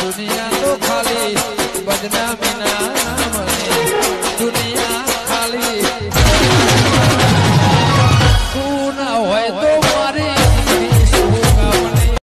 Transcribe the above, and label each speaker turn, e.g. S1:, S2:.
S1: दुनिया तो खाली बदनामी ना